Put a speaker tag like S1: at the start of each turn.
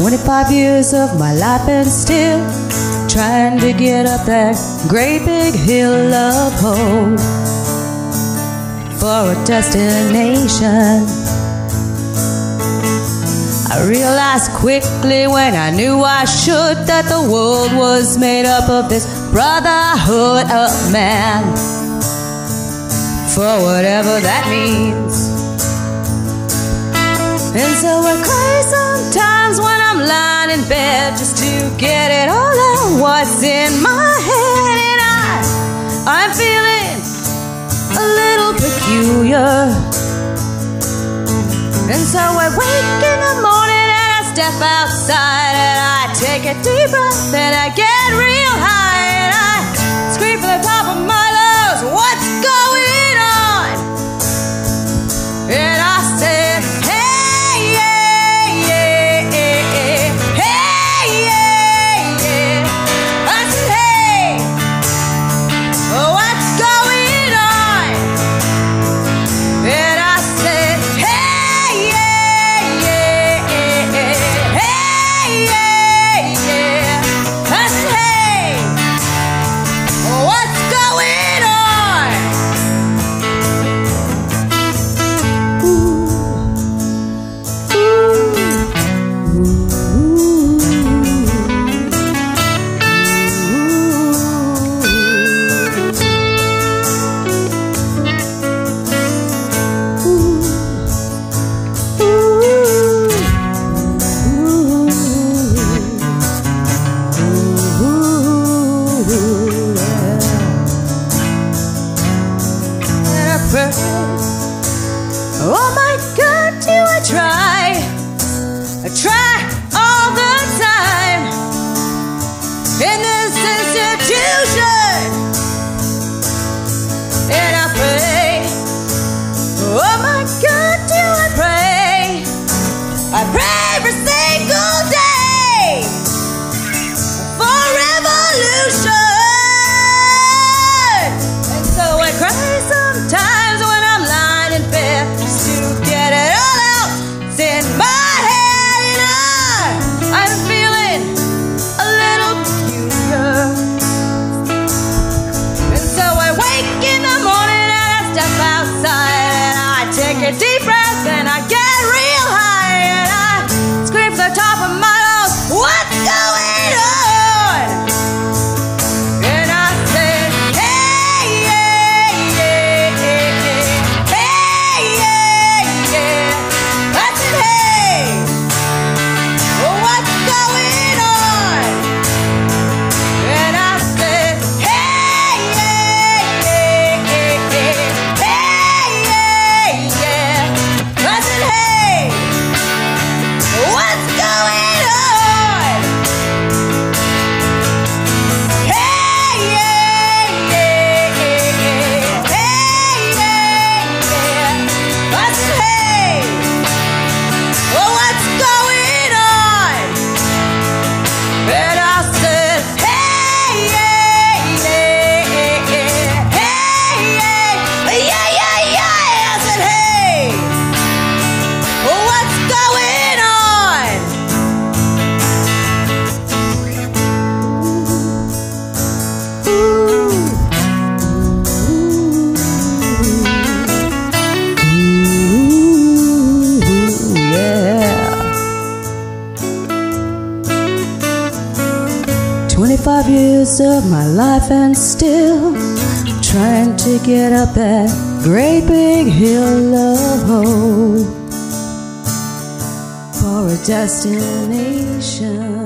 S1: 25 years of my life and still trying to get up that great big hill of hope for a destination. I realized quickly when I knew I should that the world was made up of this brotherhood of man. For whatever that means. And so I cry sometimes when lying in bed just to get it all out. What's in my head? And I, I'm feeling a little peculiar. And so I wake in the morning and I step outside and I take a deep breath and I get real. perfect. Oh my God, do I try? I try all the time. And deep breath and I get real. 25 years of my life and still trying to get up that great big hill of hope for a destination.